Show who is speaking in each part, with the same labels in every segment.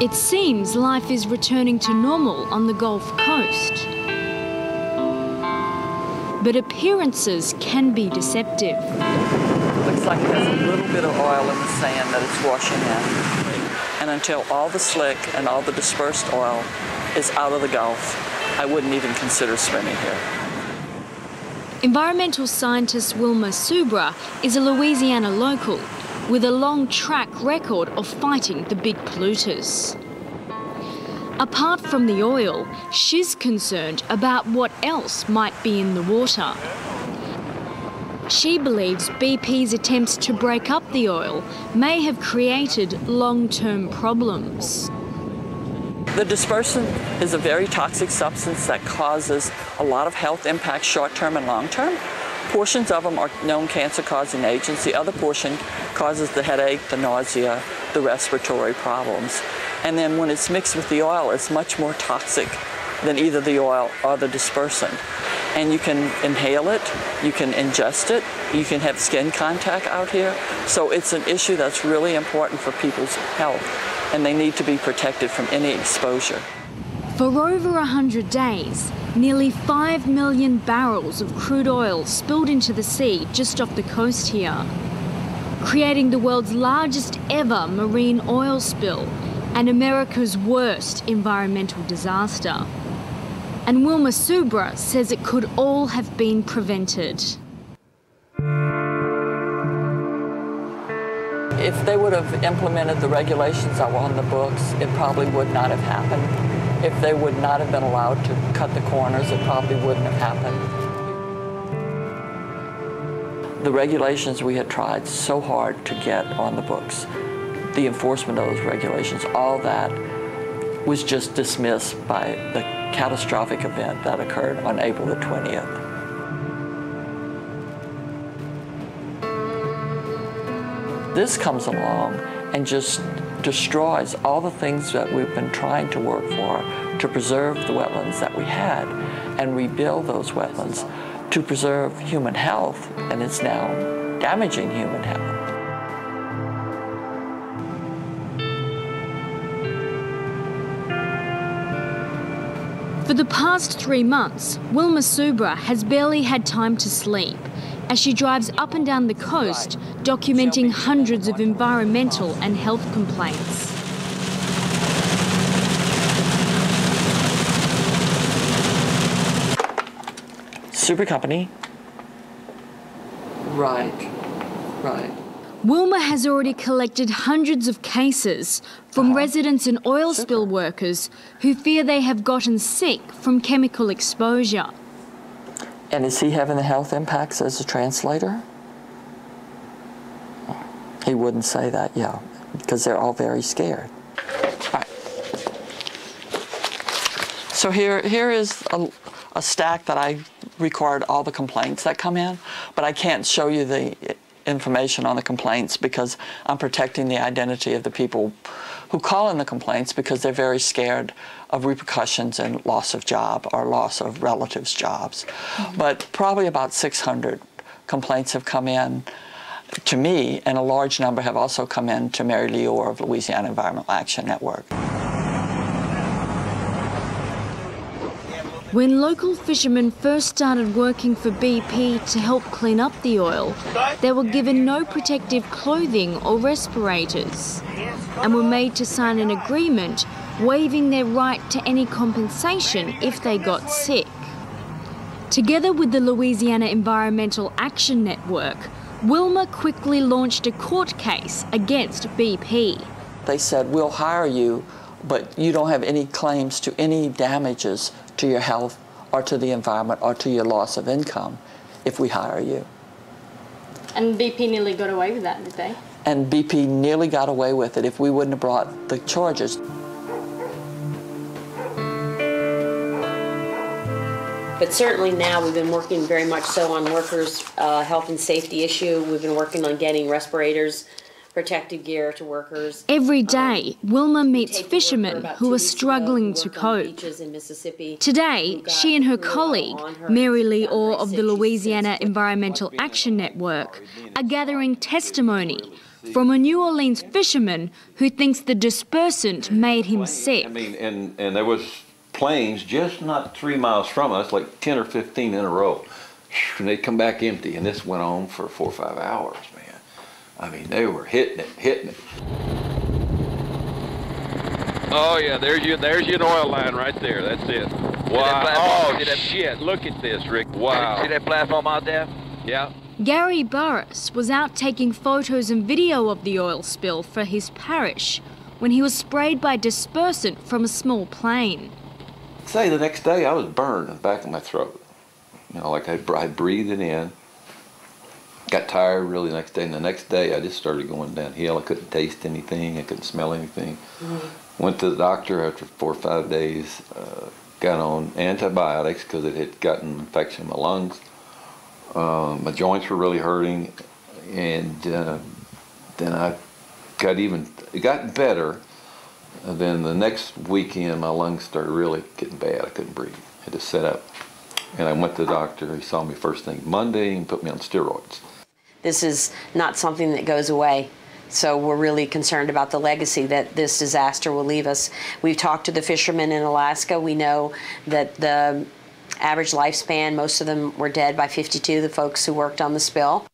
Speaker 1: It seems life is returning to normal on the Gulf Coast. But appearances can be deceptive.
Speaker 2: Looks like has a little bit of oil in the sand that it's washing in. And until all the slick and all the dispersed oil is out of the Gulf, I wouldn't even consider swimming here.
Speaker 1: Environmental scientist Wilma Subra is a Louisiana local with a long track record of fighting the big polluters. Apart from the oil, she's concerned about what else might be in the water. She believes BP's attempts to break up the oil may have created long term problems.
Speaker 2: The dispersant is a very toxic substance that causes a lot of health impacts short term and long term. Portions of them are known cancer causing agents. The other portion causes the headache, the nausea, the respiratory problems. And then when it's mixed with the oil, it's much more toxic than either the oil or the dispersant. And you can inhale it, you can ingest it, you can have skin contact out here. So it's an issue that's really important for people's health, and they need to be protected from any exposure.
Speaker 1: For over 100 days, nearly 5 million barrels of crude oil spilled into the sea just off the coast here, creating the world's largest ever marine oil spill and America's worst environmental disaster. And Wilma Subra says it could all have been prevented.
Speaker 2: If they would have implemented the regulations that were on the books, it probably would not have happened. If they would not have been allowed to cut the corners, it probably wouldn't have happened. The regulations we had tried so hard to get on the books the enforcement of those regulations, all that was just dismissed by the catastrophic event that occurred on April the 20th. This comes along and just destroys all the things that we've been trying to work for to preserve the wetlands that we had and rebuild those wetlands to preserve human health, and it's now damaging human health.
Speaker 1: For the past three months, Wilma Subra has barely had time to sleep as she drives up and down the coast documenting hundreds of environmental and health complaints.
Speaker 2: Subra company. Right, right.
Speaker 1: Wilma has already collected hundreds of cases from uh-huh. residents and oil Super. spill workers who fear they have gotten sick from chemical exposure.
Speaker 2: And is he having the health impacts as a translator? He wouldn't say that, yeah, because they're all very scared. All right. So here, here is a, a stack that I record all the complaints that come in, but I can't show you the information on the complaints because I'm protecting the identity of the people who call in the complaints because they're very scared of repercussions and loss of job or loss of relatives' jobs. Mm -hmm. But probably about 600 complaints have come in to me, and a large number have also come in to Mary Lee Orr of Louisiana Environmental Action Network.
Speaker 1: When local fishermen first started working for BP to help clean up the oil, they were given no protective clothing or respirators and were made to sign an agreement waiving their right to any compensation if they got sick. Together with the Louisiana Environmental Action Network, Wilma quickly launched a court case against BP.
Speaker 2: They said, We'll hire you, but you don't have any claims to any damages to your health or to the environment or to your loss of income if we hire you.
Speaker 1: And BP nearly got away with that, did they?
Speaker 2: And BP nearly got away with it if we wouldn't have brought the charges.
Speaker 3: But certainly now we've been working very much so on workers' uh, health and safety issue. We've been working on getting respirators protective gear to workers.
Speaker 1: Every um, um, Wilma meets fishermen who are struggling to cope. Today, she and her colleague, her Mary Lee Orr of the Louisiana Environmental Action Network, are gathering testimony from a New Orleans fisherman who thinks the dispersant made him sick.
Speaker 4: I mean, and, and there was planes just not three miles from us, like 10 or 15 in a row. And they'd come back empty, and this went on for four or five hours, man. I mean, they were hitting it, hitting it.
Speaker 5: Oh yeah, there's your there's your oil line right there. That's it. Wow. Oh shit! Look at this, Rick. Wow.
Speaker 6: See that platform out there?
Speaker 5: Yeah.
Speaker 1: Gary Burris was out taking photos and video of the oil spill for his parish when he was sprayed by dispersant from a small plane.
Speaker 4: Say the next day I was burned in the back of my throat. You know, like I, I breathed it in. Got tired really the next day, and the next day I just started going downhill. I couldn't taste anything. I couldn't smell anything. Mm-hmm. Went to the doctor after four or five days. Uh, got on antibiotics because it had gotten an infection in my lungs. Uh, my joints were really hurting, and uh, then I got even it got better. And then the next weekend, my lungs started really getting bad. I couldn't breathe. I had to sit up. And I went to the doctor. He saw me first thing Monday and put me on steroids.
Speaker 3: This is not something that goes away. So we're really concerned about the legacy that this disaster will leave us. We've talked to the fishermen in Alaska. We know that the average lifespan, most of them were dead by 52, the folks who worked on the spill.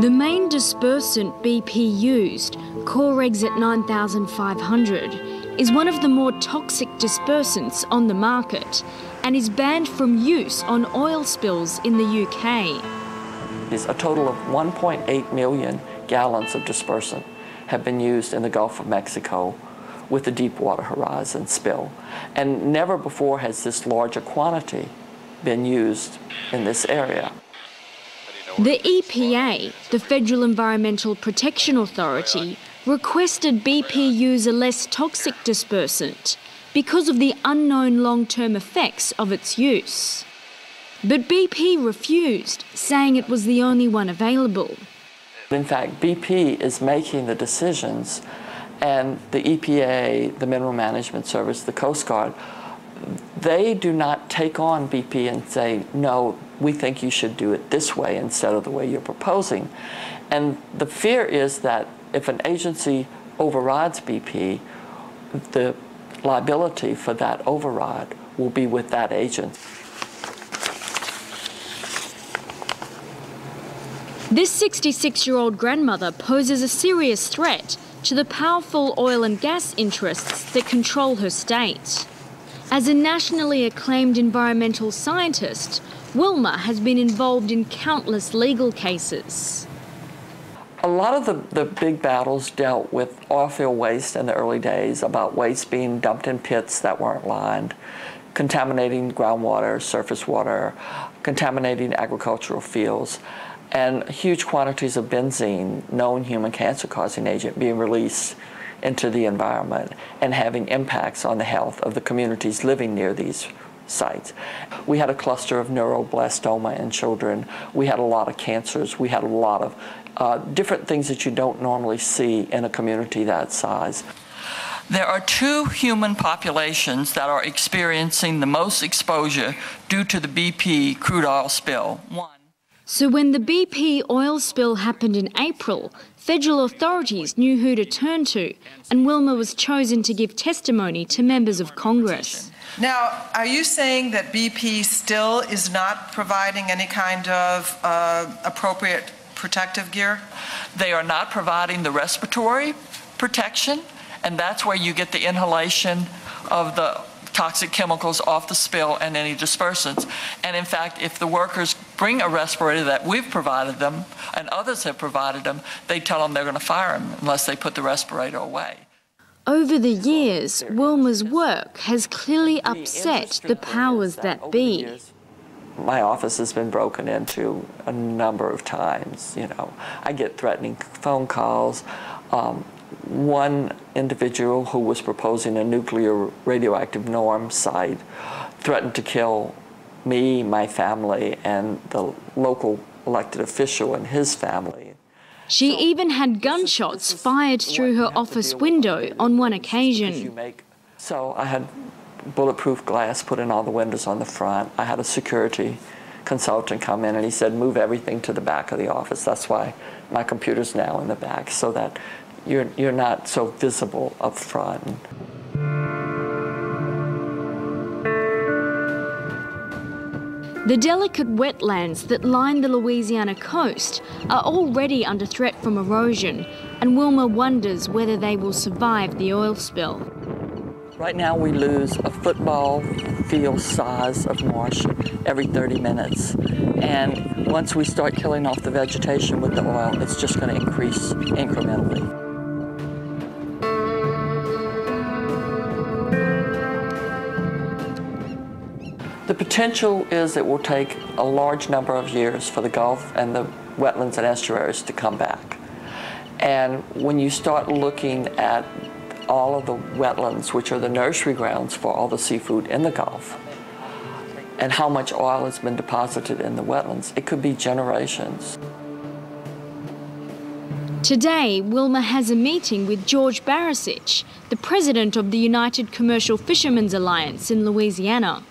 Speaker 1: The main dispersant BP used, Corexit 9500, is one of the more toxic dispersants on the market and is banned from use on oil spills in the UK.
Speaker 2: A total of 1.8 million gallons of dispersant have been used in the Gulf of Mexico with the Deepwater Horizon spill. And never before has this larger quantity been used in this area.
Speaker 1: The EPA, the Federal Environmental Protection Authority, requested BP use a less toxic dispersant because of the unknown long-term effects of its use. But BP refused, saying it was the only one available.
Speaker 2: In fact, BP is making the decisions, and the EPA, the Mineral Management Service, the Coast Guard, they do not take on BP and say, no, we think you should do it this way instead of the way you're proposing. And the fear is that if an agency overrides BP, the liability for that override will be with that agent.
Speaker 1: This 66 year old grandmother poses a serious threat to the powerful oil and gas interests that control her state. As a nationally acclaimed environmental scientist, Wilma has been involved in countless legal cases.
Speaker 2: A lot of the, the big battles dealt with oilfield waste in the early days, about waste being dumped in pits that weren't lined, contaminating groundwater, surface water, contaminating agricultural fields, and huge quantities of benzene, known human cancer causing agent, being released into the environment and having impacts on the health of the communities living near these sites. We had a cluster of neuroblastoma in children. We had a lot of cancers. We had a lot of uh, different things that you don't normally see in a community that size. There are two human populations that are experiencing the most exposure due to the BP crude oil spill. One.
Speaker 1: So when the BP oil spill happened in April, federal authorities knew who to turn to, and Wilma was chosen to give testimony to members of Congress.
Speaker 7: Now, are you saying that BP still is not providing any kind of uh, appropriate protective gear?
Speaker 2: They are not providing the respiratory protection, and that's where you get the inhalation of the toxic chemicals off the spill and any dispersants. And in fact, if the workers bring a respirator that we've provided them and others have provided them, they tell them they're going to fire them unless they put the respirator away.
Speaker 1: Over the years, Wilma's work has clearly upset the powers that be
Speaker 2: my office has been broken into a number of times. You know, I get threatening phone calls. Um, one individual who was proposing a nuclear radioactive norm site threatened to kill me, my family, and the local elected official and his family.
Speaker 1: She so, even had gunshots fired through her office window on one occasion.
Speaker 2: So I had bulletproof glass put in all the windows on the front. I had a security consultant come in and he said, move everything to the back of the office. That's why my computer's now in the back, so that you're, you're not so visible up front.
Speaker 1: The delicate wetlands that line the Louisiana coast are already under threat from erosion, and Wilma wonders whether they will survive the oil spill.
Speaker 2: Right now we lose a football field size of marsh every 30 minutes. And once we start killing off the vegetation with the oil, it's just going to increase incrementally. The potential is it will take a large number of years for the Gulf and the wetlands and estuaries to come back. And when you start looking at all of the wetlands, which are the nursery grounds for all the seafood in the Gulf, and how much oil has been deposited in the wetlands, it could be generations.
Speaker 1: Today, Wilma has a meeting with George Barisich, the president of the United Commercial Fishermen's Alliance in Louisiana.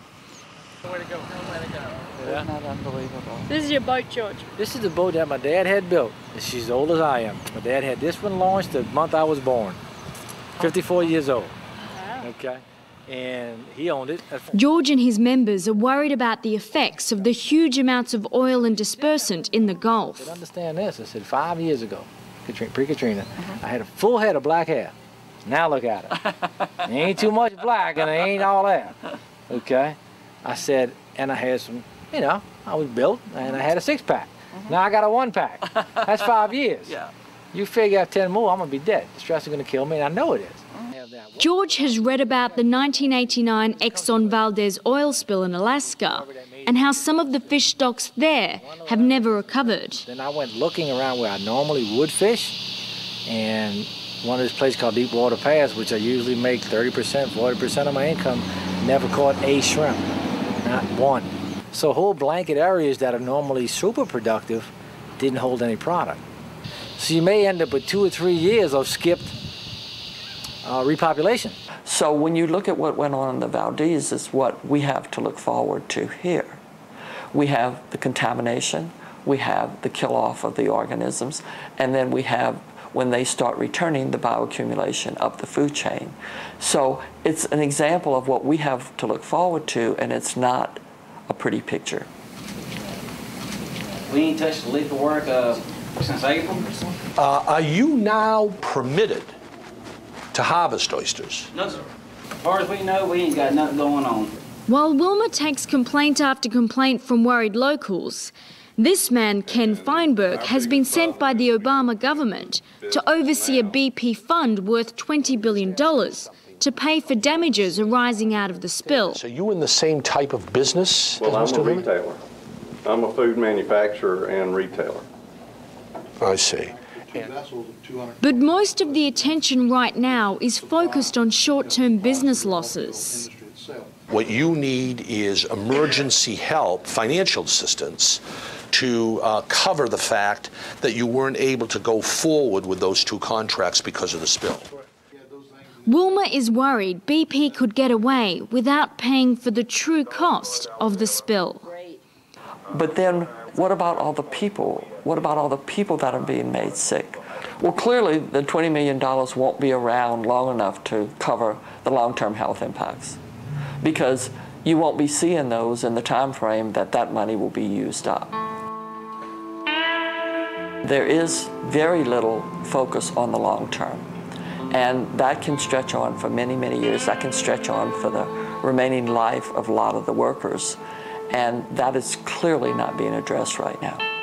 Speaker 6: Way to go. Way to go.
Speaker 2: Yeah. Not unbelievable.
Speaker 6: This is your boat, George. This is the boat that my dad had built. She's as old as I am. My dad had this one launched the month I was born. 54 years old. Wow. Okay. And he owned it.
Speaker 1: George and his members are worried about the effects of the huge amounts of oil and dispersant in the Gulf.
Speaker 6: I understand this. I said five years ago, pre-Katrina, uh -huh. I had a full head of black hair. Now look at it. ain't too much black and it ain't all that. Okay. I said, and I had some, you know, I was built and I had a six pack. Mm -hmm. Now I got a one pack. That's five years.
Speaker 2: Yeah.
Speaker 6: You figure out 10 more, I'm going to be dead. The stress is going to kill me, and I know it is.
Speaker 1: George has read about the 1989 Exxon Valdez oil spill in Alaska and how some of the fish stocks there have never recovered.
Speaker 6: Then I went looking around where I normally would fish, and one of these places called Deepwater Pass, which I usually make 30%, 40% of my income, never caught a shrimp not one. So whole blanket areas that are normally super productive didn't hold any product. So you may end up with two or three years of skipped uh, repopulation.
Speaker 2: So when you look at what went on in the Valdez is what we have to look forward to here. We have the contamination, we have the kill off of the organisms, and then we have when they start returning the bioaccumulation up the food chain. So it's an example of what we have to look forward to, and it's not a pretty picture.
Speaker 8: We ain't touched the lethal work uh, since April.
Speaker 9: Uh, are you now permitted to harvest oysters?
Speaker 8: No, sir. As far as we know, we ain't got nothing going on.
Speaker 1: While Wilma takes complaint after complaint from worried locals, this man, Ken Feinberg, has been sent by the Obama government to oversee a BP fund worth $20 billion to pay for damages arising out of the spill.
Speaker 9: So you in the same type of business
Speaker 10: well,
Speaker 9: as
Speaker 10: Mr. I'm a retailer. I'm a food manufacturer and retailer.
Speaker 9: I see.
Speaker 1: But most of the attention right now is focused on short-term business losses.
Speaker 9: What you need is emergency help, financial assistance, to uh, cover the fact that you weren't able to go forward with those two contracts because of the spill.
Speaker 1: Wilma is worried BP could get away without paying for the true cost of the spill.
Speaker 2: But then, what about all the people? What about all the people that are being made sick? Well, clearly, the $20 million won't be around long enough to cover the long-term health impacts because you won't be seeing those in the time frame that that money will be used up. There is very little focus on the long term. And that can stretch on for many, many years. That can stretch on for the remaining life of a lot of the workers. And that is clearly not being addressed right now.